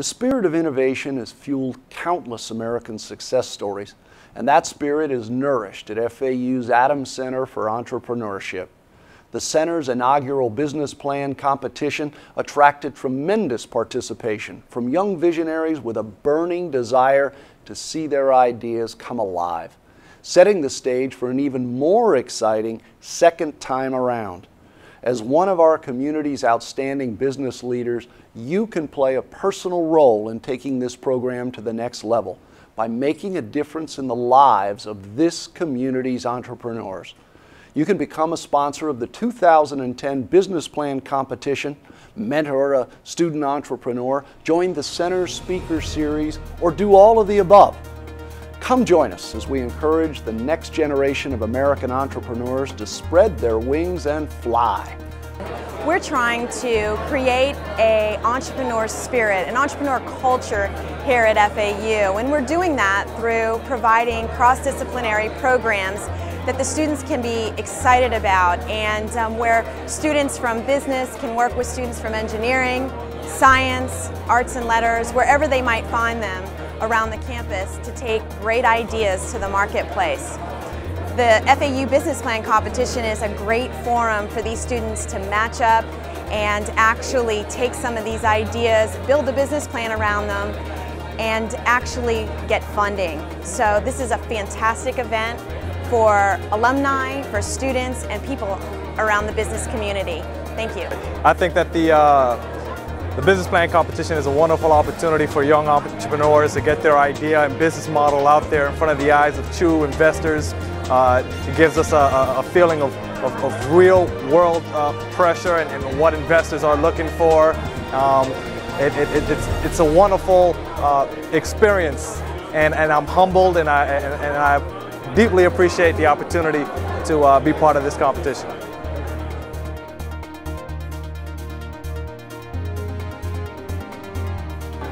The spirit of innovation has fueled countless American success stories, and that spirit is nourished at FAU's Adams Center for Entrepreneurship. The center's inaugural business plan competition attracted tremendous participation from young visionaries with a burning desire to see their ideas come alive, setting the stage for an even more exciting second time around. As one of our community's outstanding business leaders, you can play a personal role in taking this program to the next level by making a difference in the lives of this community's entrepreneurs. You can become a sponsor of the 2010 Business Plan Competition, mentor a student entrepreneur, join the Center Speaker Series, or do all of the above. Come join us as we encourage the next generation of American entrepreneurs to spread their wings and fly. We're trying to create a entrepreneur spirit, an entrepreneur culture here at FAU, and we're doing that through providing cross-disciplinary programs that the students can be excited about and um, where students from business can work with students from engineering, science, arts and letters, wherever they might find them around the campus to take great ideas to the marketplace. The FAU Business Plan Competition is a great forum for these students to match up and actually take some of these ideas, build a business plan around them, and actually get funding. So this is a fantastic event for alumni, for students, and people around the business community. Thank you. I think that the uh, the business plan competition is a wonderful opportunity for young entrepreneurs to get their idea and business model out there in front of the eyes of true investors. Uh, it gives us a, a feeling of, of, of, real world uh, pressure and, and, what investors are looking for. Um, it, it, it's, it's a wonderful uh, experience and, and I'm humbled and I, and, I deeply appreciate the opportunity to uh, be part of this competition.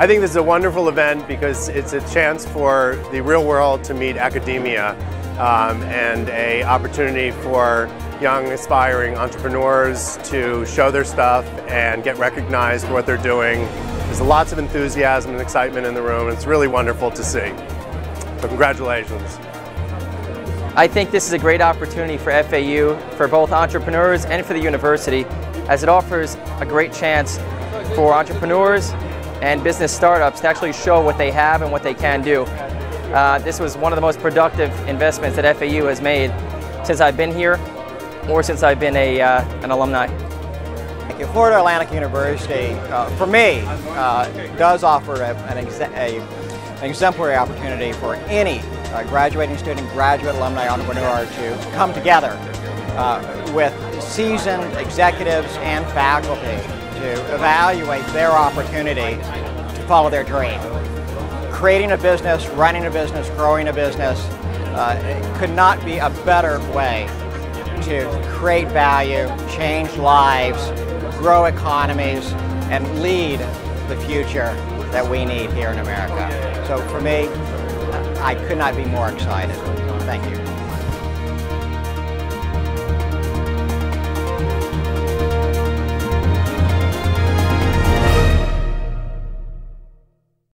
I think this is a wonderful event because it's a chance for the real world to meet academia um, and a opportunity for young aspiring entrepreneurs to show their stuff and get recognized for what they're doing. There's lots of enthusiasm and excitement in the room. It's really wonderful to see. So congratulations. I think this is a great opportunity for FAU, for both entrepreneurs and for the university, as it offers a great chance for entrepreneurs and business startups to actually show what they have and what they can do. Uh, this was one of the most productive investments that FAU has made since I've been here or since I've been a, uh, an alumni. Thank you. Florida Atlantic University, uh, for me, uh, does offer a, an, a, an, exemplary opportunity for any uh, graduating student, graduate, alumni, entrepreneur to come together uh, with seasoned executives and faculty to evaluate their opportunity to follow their dream. Creating a business, running a business, growing a business uh, could not be a better way to create value, change lives, grow economies, and lead the future that we need here in America. So for me, I could not be more excited. Thank you.